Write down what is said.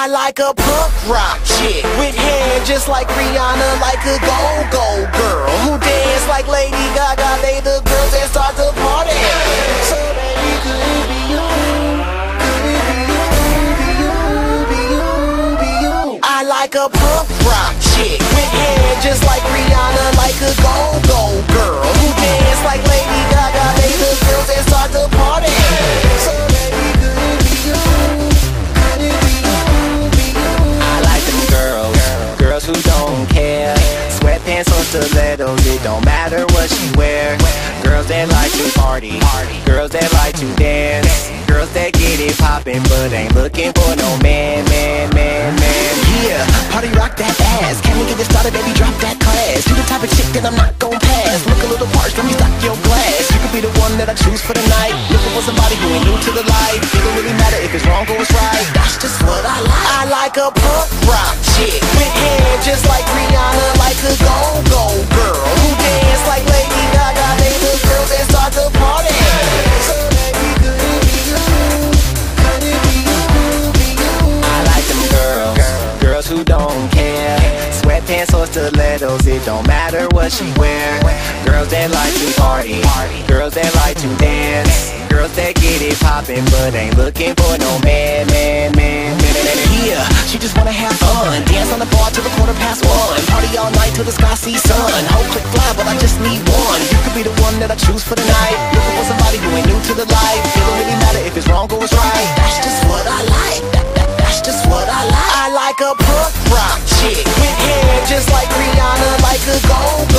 I like a punk rock chick with hair just like Rihanna, like a go-go girl who dance like Lady Gaga. They the girls that start the party. So baby, could it be you? Could it be you? Be you? Be you? Be you? I like a punk rock chick with hair just like Rihanna, Or stilettos, it don't matter what she wear. Girls that like to party, girls that like to dance. Girls that get it poppin' but ain't looking for no man, man, man, man. Yeah, party rock that ass. Can we get it started, baby? Drop that class. You the type of chick that I'm not gon' pass. Look a little parched, let me stock your glass. You could be the one that I choose for the night. Looking for somebody who ain't new to the life. It don't really matter if it's wrong or it's right. That's just what I like. I like a punk rock chick stilettos, it don't matter what she wear. Girls that like to party, girls that like to dance. Girls that get it poppin' but ain't looking for no man, man, man, man. Yeah, she just wanna have fun. Dance on the bar till the quarter past one. Party all night till the sky sees sun. Whole clique fly, but I just need one. You could be the one that I choose for the night. Looking for somebody who ain't new to the life. It don't really matter if it's wrong or it's right. That's just like. A punk rock chick with hair just like Rihanna, like a gold